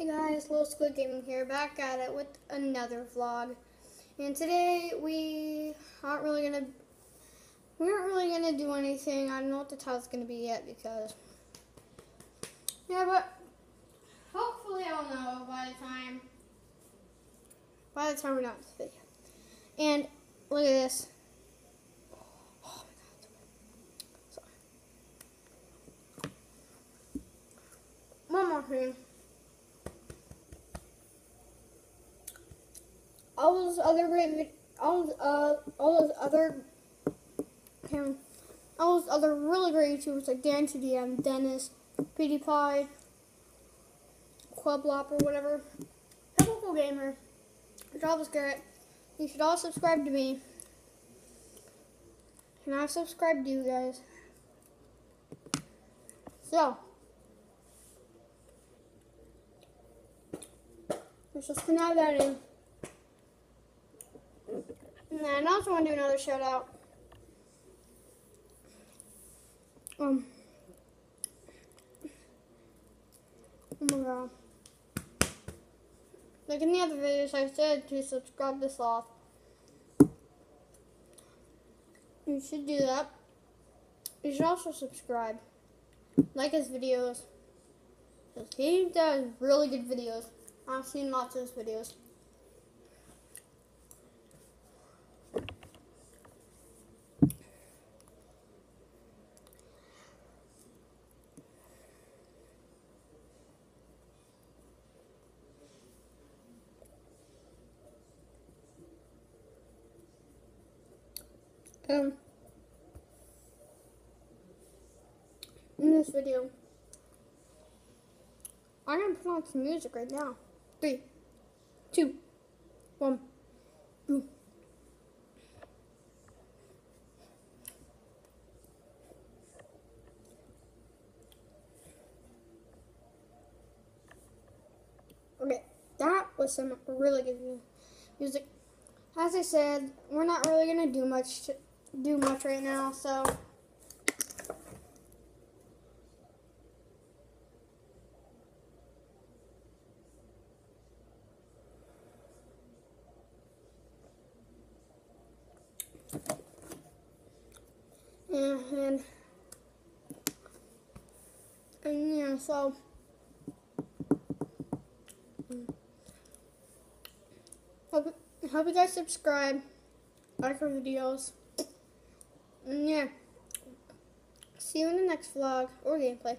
Hey guys, Little Squid Gaming here, back at it with another vlog. And today we aren't really gonna we aren't really gonna do anything. I don't know what the title's gonna be yet because yeah, but hopefully I'll know by the time by the time we're done with this video. And look at this. Oh my god. Sorry. One more thing. All those other great, all uh, all those other, um, all those other really great YouTubers like Dan TDM, Dennis, PewDiePie, Quablop or whatever, Typical Gamer, Jarvis Garrett. You should all subscribe to me. And I subscribe to you guys. So. Let's just gonna that in. And I also want to do another shout out. Um. Oh my god. Like in the other videos, I said to subscribe this off. You should do that. You should also subscribe. Like his videos. Because he does really good videos. I've seen lots of his videos. Um, in this video, I'm gonna put on some music right now. Three, two, one, boom. Okay, that was some really good music. As I said, we're not really gonna do much do much right now, so. And, and yeah, so. Hope, hope you guys subscribe, like our videos. And yeah. See you in the next vlog or gameplay.